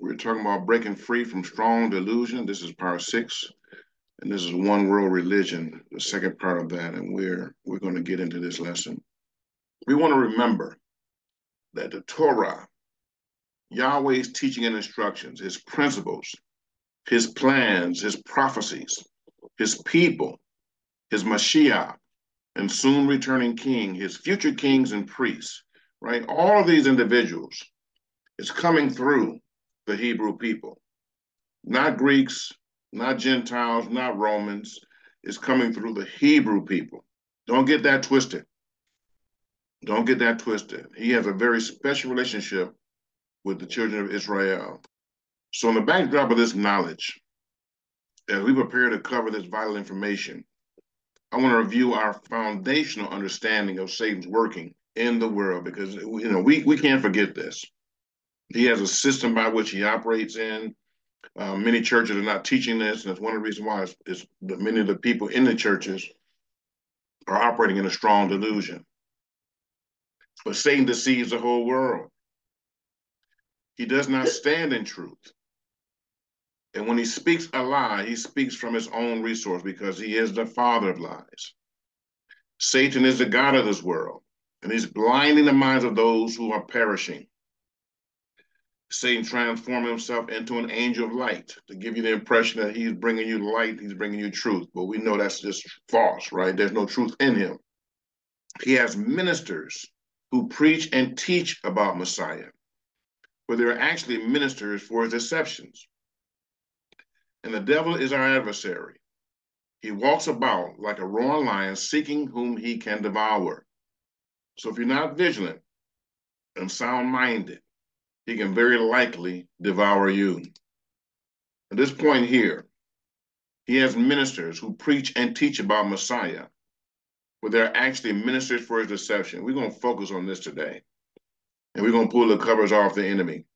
We're talking about breaking free from strong delusion. This is part six, and this is one world religion, the second part of that, and we're we're going to get into this lesson. We want to remember that the Torah, Yahweh's teaching and instructions, his principles, his plans, his prophecies, his people, his Mashiach, and soon returning king, his future kings and priests, right? All of these individuals is coming through the Hebrew people, not Greeks, not Gentiles, not Romans. It's coming through the Hebrew people. Don't get that twisted. Don't get that twisted. He has a very special relationship with the children of Israel. So, in the backdrop of this knowledge, as we prepare to cover this vital information, I want to review our foundational understanding of Satan's working in the world because you know we, we can't forget this. He has a system by which he operates in. Uh, many churches are not teaching this, and that's one of the reasons why many of the people in the churches are operating in a strong delusion. But Satan deceives the whole world. He does not stand in truth. And when he speaks a lie, he speaks from his own resource because he is the father of lies. Satan is the God of this world, and he's blinding the minds of those who are perishing. Satan transformed himself into an angel of light to give you the impression that he's bringing you light, he's bringing you truth. But we know that's just false, right? There's no truth in him. He has ministers who preach and teach about Messiah, but they're actually ministers for his deceptions. And the devil is our adversary. He walks about like a roaring lion, seeking whom he can devour. So if you're not vigilant and sound minded, he can very likely devour you. At this point here, he has ministers who preach and teach about Messiah, but they're actually ministers for his deception. We're going to focus on this today. And we're going to pull the covers off the enemy.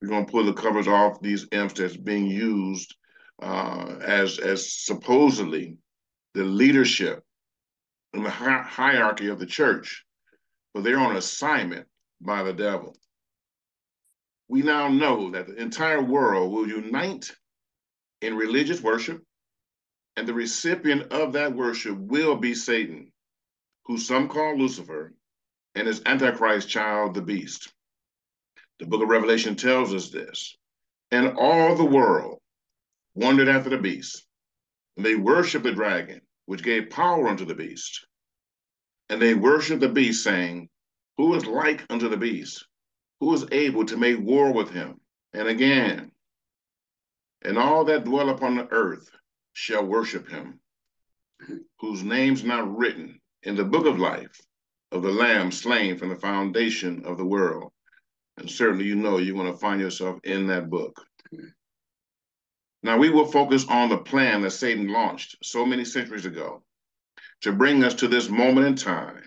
We're going to pull the covers off these imps that's being used uh, as, as supposedly the leadership and the hi- hierarchy of the church, but they're on assignment by the devil we now know that the entire world will unite in religious worship, and the recipient of that worship will be Satan, who some call Lucifer, and his Antichrist child, the beast. The book of Revelation tells us this. And all the world wondered after the beast, and they worshiped the dragon, which gave power unto the beast. And they worshiped the beast, saying, Who is like unto the beast? Who is able to make war with him. And again, and all that dwell upon the earth shall worship him, whose name's not written in the book of life of the Lamb slain from the foundation of the world. And certainly you know you're going to find yourself in that book. Now we will focus on the plan that Satan launched so many centuries ago to bring us to this moment in time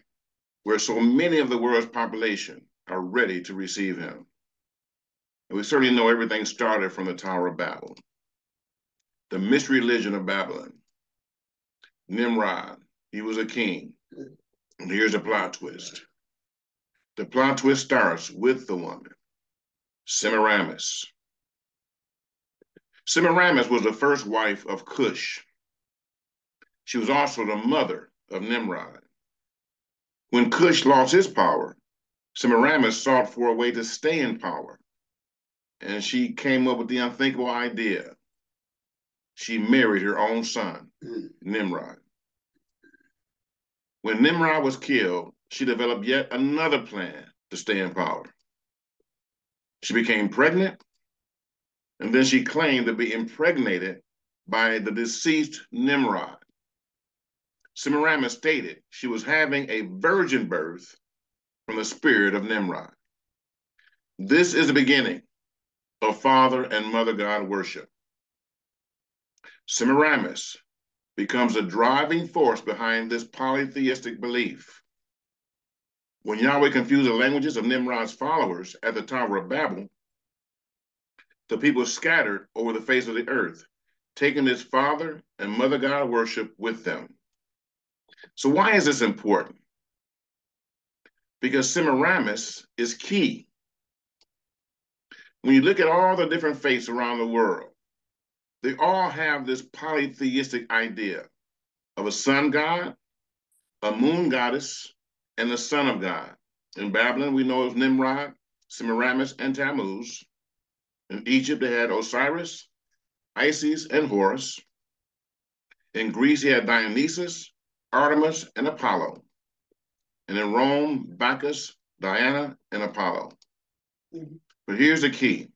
where so many of the world's population are ready to receive him. And we certainly know everything started from the Tower of Babel, the mystery religion of Babylon. Nimrod, he was a king. And here's a plot twist. The plot twist starts with the woman, Semiramis. Semiramis was the first wife of Cush. She was also the mother of Nimrod. When Cush lost his power, Semiramis sought for a way to stay in power. And she came up with the unthinkable idea. She married her own son, hmm. Nimrod. When Nimrod was killed, she developed yet another plan to stay in power. She became pregnant, and then she claimed to be impregnated by the deceased Nimrod. Semiramis stated she was having a virgin birth from the spirit of Nimrod. This is the beginning of father and mother God worship. Semiramis becomes a driving force behind this polytheistic belief. When Yahweh confused the languages of Nimrod's followers at the Tower of Babel, the people scattered over the face of the earth, taking this father and mother God worship with them. So, why is this important? Because Semiramis is key. when you look at all the different faiths around the world, they all have this polytheistic idea of a sun god, a moon goddess, and the son of God. In Babylon, we know of Nimrod, Semiramis, and Tammuz. In Egypt, they had Osiris, Isis, and Horus. In Greece, he had Dionysus, Artemis, and Apollo. And in Rome, Bacchus, Diana, and Apollo. Mm-hmm. But here's the key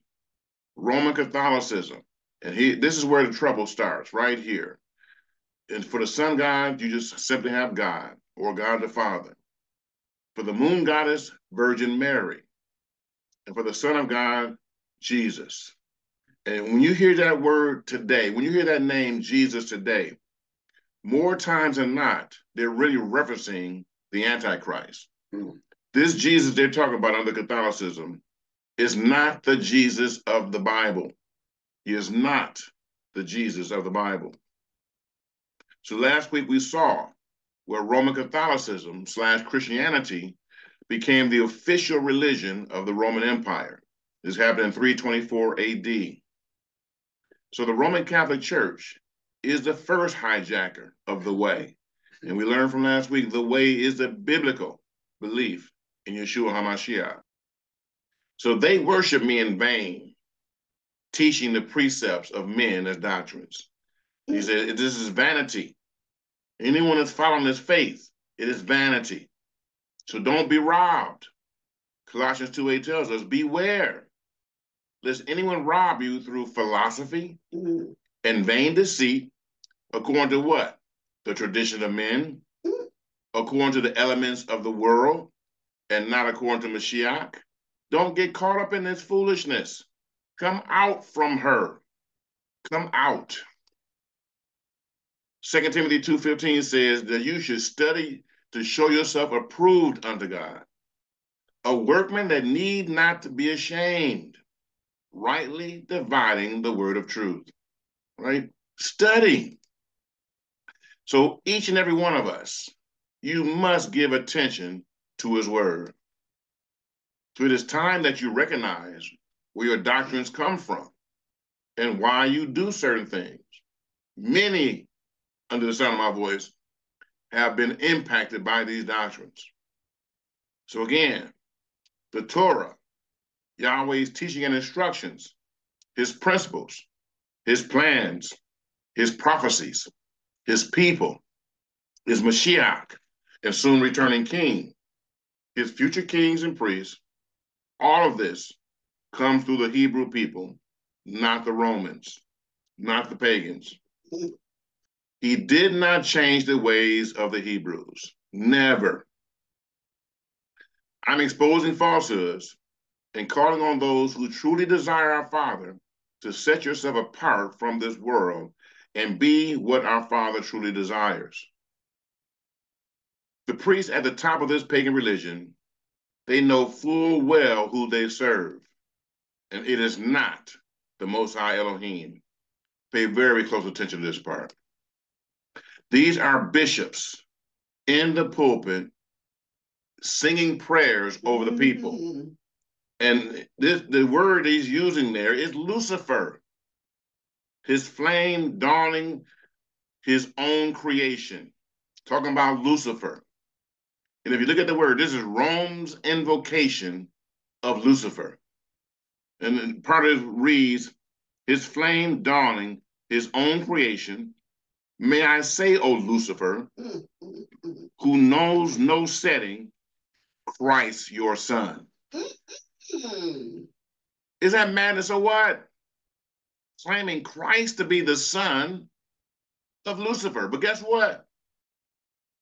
Roman Catholicism. And he, this is where the trouble starts, right here. And for the sun god, you just simply have God or God the Father. For the moon goddess, Virgin Mary. And for the Son of God, Jesus. And when you hear that word today, when you hear that name, Jesus, today, more times than not, they're really referencing the Antichrist. Mm. This Jesus they're talking about under Catholicism is not the Jesus of the Bible. He is not the Jesus of the Bible. So last week we saw where Roman Catholicism slash Christianity became the official religion of the Roman Empire. This happened in 324 AD. So the Roman Catholic Church is the first hijacker of the way. And we learned from last week, the way is the biblical belief in Yeshua HaMashiach. So they worship me in vain, teaching the precepts of men as doctrines. He said, this is vanity. Anyone that's following this faith, it is vanity. So don't be robbed. Colossians 2 8 tells us, beware lest anyone rob you through philosophy mm-hmm. and vain deceit, according to what? The tradition of men, according to the elements of the world, and not according to Mashiach. Don't get caught up in this foolishness. Come out from her. Come out. 2 Timothy 2.15 says that you should study to show yourself approved unto God, a workman that need not to be ashamed, rightly dividing the word of truth. Right? Study. So each and every one of us, you must give attention to his word. So it is time that you recognize where your doctrines come from and why you do certain things. Many, under the sound of my voice, have been impacted by these doctrines. So again, the Torah, Yahweh's teaching and instructions, his principles, his plans, his prophecies, his people, his Mashiach, and soon returning king, his future kings and priests, all of this comes through the Hebrew people, not the Romans, not the pagans. He did not change the ways of the Hebrews. Never. I'm exposing falsehoods and calling on those who truly desire our Father to set yourself apart from this world and be what our Father truly desires. The priests at the top of this pagan religion, they know full well who they serve, and it is not the Most High Elohim. Pay very close attention to this part. These are bishops in the pulpit singing prayers over the people. Mm-hmm. And this, the word he's using there is Lucifer, his flame dawning his own creation. Talking about Lucifer. And if you look at the word, this is Rome's invocation of Lucifer. And part of it reads, his flame dawning his own creation, May I say, O Lucifer, who knows no setting, Christ your son. Is that madness or what? Claiming Christ to be the son of Lucifer. But guess what?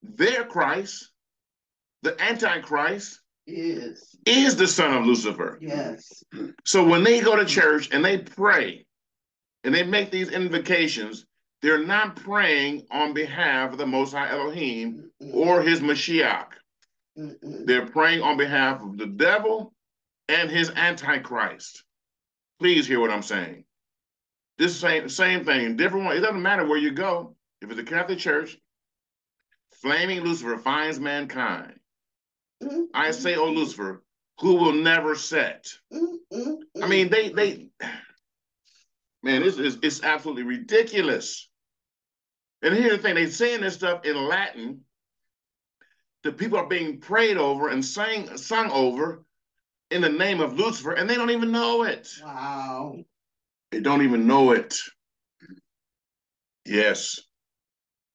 Their Christ, the Antichrist, is is the son of Lucifer. Yes. So when they go to church and they pray and they make these invocations, they're not praying on behalf of the Most High Elohim or his Mashiach. They're praying on behalf of the devil and his Antichrist. Please hear what I'm saying. This same same thing, different one. It doesn't matter where you go. If it's a Catholic Church, flaming Lucifer finds mankind. Mm-hmm. I say, oh Lucifer, who will never set. Mm-hmm. I mean, they they man, this is it's absolutely ridiculous. And here's the thing: they're saying this stuff in Latin. The people are being prayed over and sang sung over in the name of Lucifer, and they don't even know it. Wow. They don't even know it. Yes.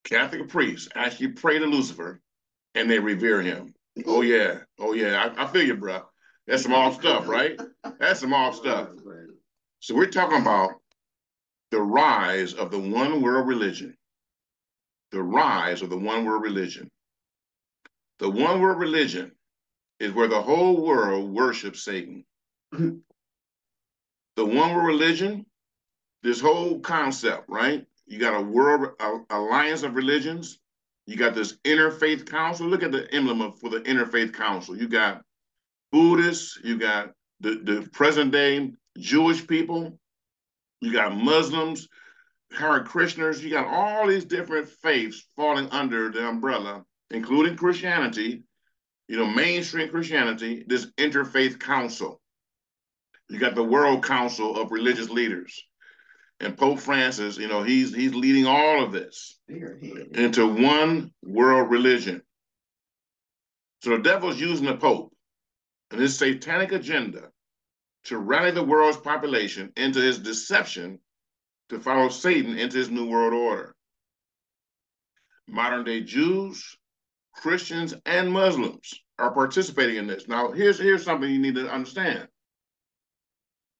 Catholic priests actually pray to Lucifer and they revere him. Oh yeah. Oh yeah. I, I feel you, bro. That's some off stuff, right? That's some off stuff. So we're talking about the rise of the one world religion. The rise of the one world religion. The one world religion is where the whole world worships Satan. the one world religion, this whole concept, right? You got a world a, alliance of religions. You got this interfaith council. Look at the emblem of, for the interfaith council. You got Buddhists. You got the, the present day Jewish people. You got Muslims, Hare Krishners. You got all these different faiths falling under the umbrella, including Christianity, you know, mainstream Christianity, this interfaith council. You got the World Council of Religious Leaders. And Pope Francis, you know, he's he's leading all of this into one world religion. So the devil's using the Pope and his satanic agenda to rally the world's population into his deception to follow Satan into his new world order. Modern day Jews, Christians and Muslims are participating in this. Now, here's here's something you need to understand.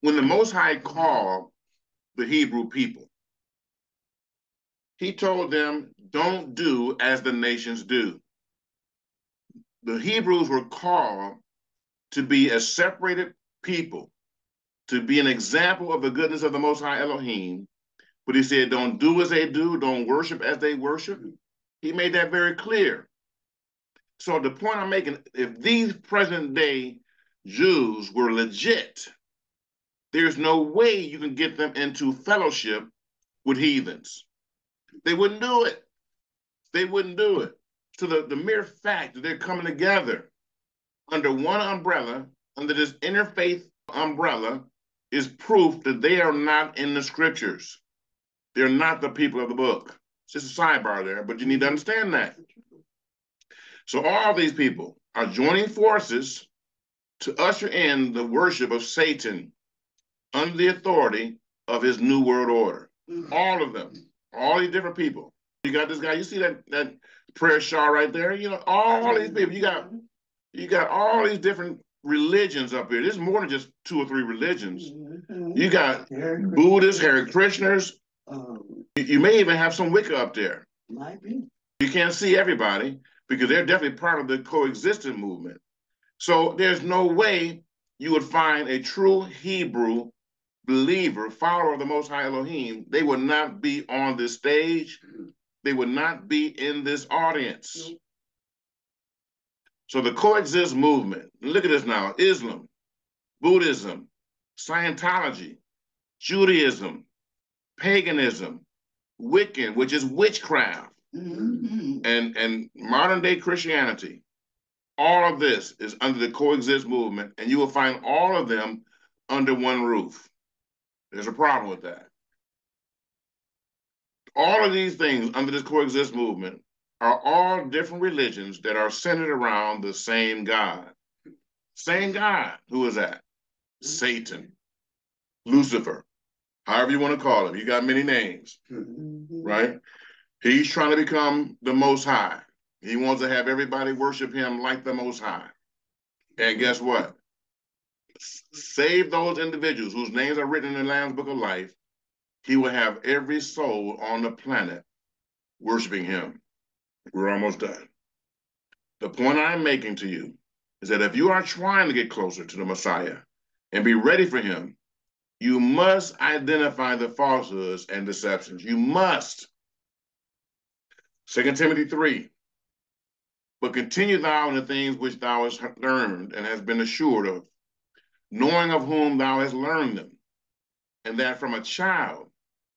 When the Most High called the Hebrew people, he told them, don't do as the nations do. The Hebrews were called to be a separated people, to be an example of the goodness of the Most High Elohim. But he said, don't do as they do, don't worship as they worship. He made that very clear. So the point I'm making, if these present day Jews were legit, there's no way you can get them into fellowship with heathens. They wouldn't do it. They wouldn't do it. So the, the mere fact that they're coming together under one umbrella, under this interfaith umbrella, is proof that they are not in the scriptures. They're not the people of the book. It's just a sidebar there, but you need to understand that. So all these people are joining forces to usher in the worship of Satan under the authority of his new world order. Mm-hmm. All of them, all these different people. You got this guy, you see that that prayer shawl right there? You know, all these people, you got you got all these different religions up here. There's more than just two or three religions. Mm-hmm. You got Buddhists, Hare Krishners. Um, you may even have some Wicca up there. Might be. You can't see everybody, because they're definitely part of the coexistence movement. So there's no way you would find a true Hebrew believer, follower of the Most High Elohim. They would not be on this stage. They would not be in this audience. So the coexist movement, look at this now Islam, Buddhism, Scientology, Judaism, paganism, Wiccan, which is witchcraft. And and modern day Christianity, all of this is under the coexist movement, and you will find all of them under one roof. There's a problem with that. All of these things under this coexist movement are all different religions that are centered around the same God. Same God. Who is that? Satan, Lucifer, however you want to call him. You got many names, mm-hmm. right? He's trying to become the most high. He wants to have everybody worship him like the most high. And guess what? Save those individuals whose names are written in the Lamb's Book of Life. He will have every soul on the planet worshiping him. We're almost done. The point I'm making to you is that if you are trying to get closer to the Messiah and be ready for him, you must identify the falsehoods and deceptions. You must. Second Timothy 3. But continue thou in the things which thou hast learned and hast been assured of, knowing of whom thou hast learned them, and that from a child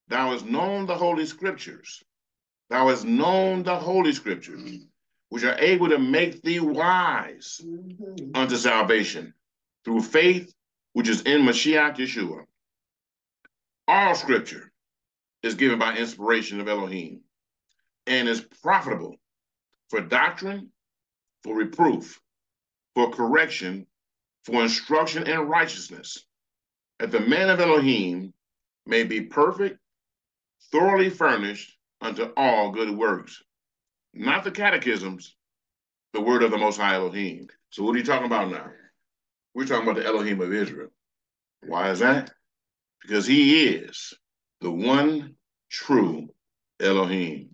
thou hast known the holy scriptures. Thou hast known the holy scriptures, which are able to make thee wise unto salvation through faith, which is in Mashiach Yeshua. All scripture is given by inspiration of Elohim and is profitable for doctrine, for reproof, for correction, for instruction in righteousness, that the man of Elohim may be perfect, thoroughly furnished unto all good works. Not the catechisms, the word of the Most High Elohim. So what are you talking about now? We're talking about the Elohim of Israel. Why is that? Because he is the one true Elohim.